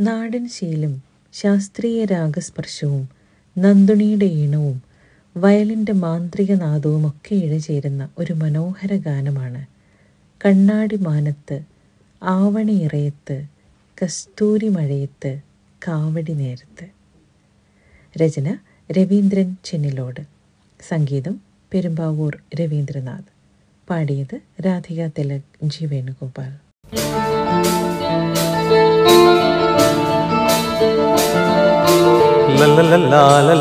നാടൻ ശീലും ശാസ്ത്രീയ രാഗസ്പർശവും നന്ദുണിയുടെ ഈണവും വയലിന്റെ മാന്ത്രിക നാദവും ഒക്കെ ഇഴചേരുന്ന ഒരു മനോഹര ഗാനമാണ്. കണ്ണാടി മാനത്ത് ആവണി ഇറയത്ത് കസ്തൂരി മഴയത്ത് കാവടി നേരത്ത്. രചന രവീന്ദ്രൻ ചെന്നിലോട്. സംഗീതം പെരുമ്പാവൂർ രവീന്ദ്രനാഥ്. പാടിയത് രാധിക തിലക് ജി വേണുഗോപാൽ. കണ്ണാടി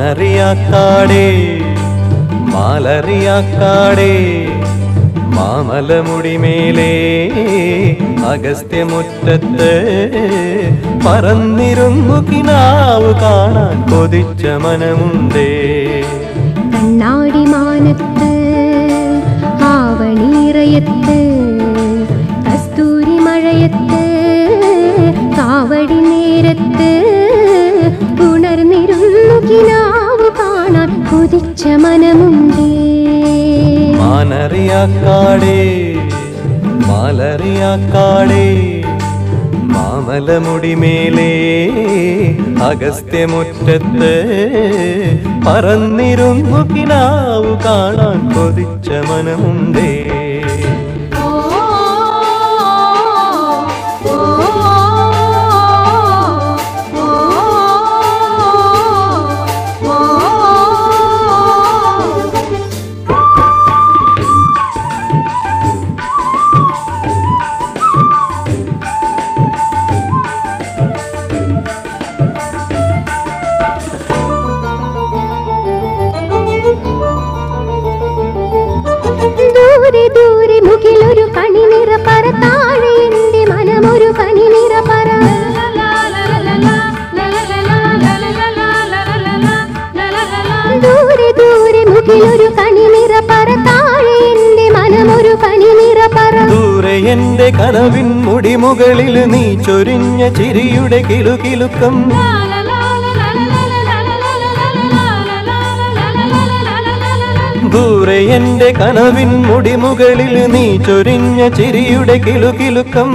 മാനറിയാക്കാടേ മാലറിയാക്കാടേ മാമലമുടിമേലേ അഗസ്ത്യമുറ്റത്ത് പറന്നിരുന്നു കിനാവ് കാണാൻ കൊതിച്ച മനമുണ്ടേ. കണ്ണാടി മാനത്ത് ആവണീറയത്ത് കൊതിച്ച മനമുണ്ടേ മാനറിയാക്കാടേ മാലറിയാക്കാടേ മാമലമുടിമേലേ അഗസ്ത്യമുറ്റത്ത് പറന്നിരുന്നു കിനാവ് കാണാൻ കൊതിച്ച മനമുണ്ടേ. ദൂരെ ദൂരെ മുകിലൊരു കണിനിറ പറ താഴെ എന്റെ മനമൊരു കണിനിറ പറ. ദൂരെ ദൂരെ മുകിലൊരു കണിനിറ പറ താഴെ എന്റെ മനമൊരു കണിനിറ പറ. ദൂരെ എന്റെ കനവിൻ മുടിമുകളിൽ നീ ചൊരിഞ്ഞ ചിരിയുടെ കിലുകിലുക്കം ദൂരെ എന്റെ കനവിൻ മുടിമുകളിൽ നീ ചൊരിഞ്ഞ ചിരിയുടെ കിലുകിലുക്കം.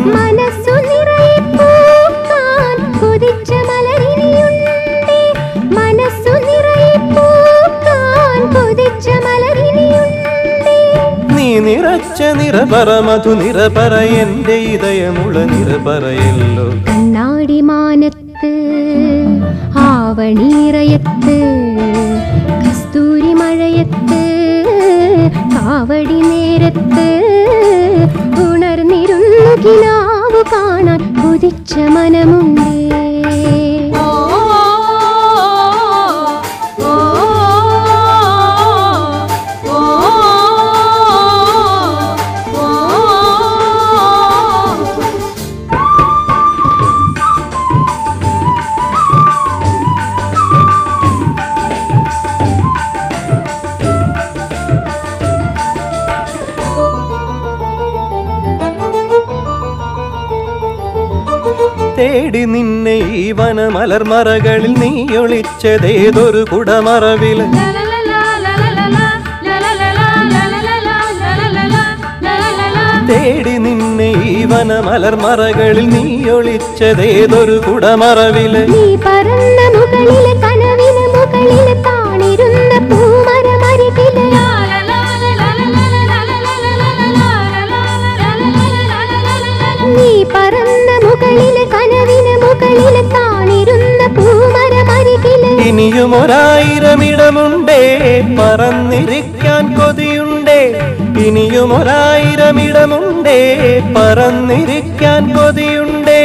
നീ നിറച്ച നിറപറ മധു നിറപറ എന്റെ ഇതയമുള നിറപറയല്ലോ. കണ്ണാടി മാനത്ത് ആവണീറയത്ത് കാവടി നേരത്ത് ഉണർന്നിരുന്നു കിനാവ് കാണാൻ കൊതിച്ച മനമുണ്ടേ. തേടി നിന്നെ ഈ വനമലർമറകളിൽ നീ ഒളിച്ചതേതൊരു കുടമറവിൽ തേടി നിന്നെ ഈ വനമലർമറകളിൽ നീ ഒളിച്ചതേതൊരു കുടമറവിൽ നീ പറന്ന നീ പറന്ന മുകളിലെ മുകളിലെ താണിരുന്ന പൂമരമരികിൽ ഇനിയും ഒരായിരം ഇടമുണ്ടേ പറന്നിരിക്കാൻ കൊതിയുണ്ടേ. ഇനിയും ഒരായിരം ഇടമുണ്ടേ പറന്നിരിക്കാൻ കൊതിയുണ്ടേ.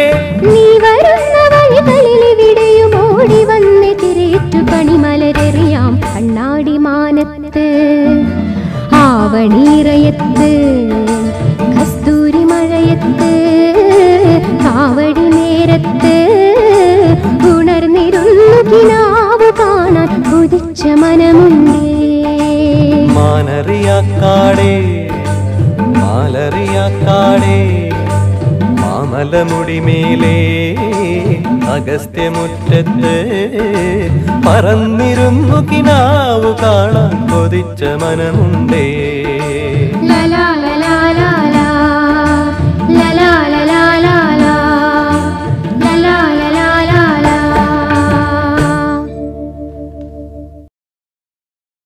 നീ വരുന്ന വഴികളിൽ ഇവിടെയും ഓടി വന്ന് തിരിച്ചു പണിമലരെറിയാം കണ്ണാടി മാനത്ത് ആവണീറയത്ത്. മാനറിയാക്കാടേ മാലറിയാക്കാടേ മാമലമുടിമേലേ അഗസ്ത്യമുറ്റത്ത് പറന്നിരുന്നു കിനാവ് കാണാൻ കൊതിച്ച മനമുണ്ടേ.